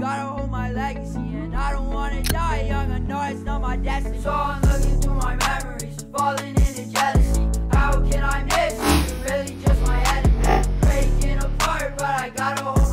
gotta hold my legacy And I don't wanna die young, I know it's not my destiny. So I'm looking through my memories, falling into jealousy. How can I miss you, You're really just my enemy. Breaking apart, but I gotta hold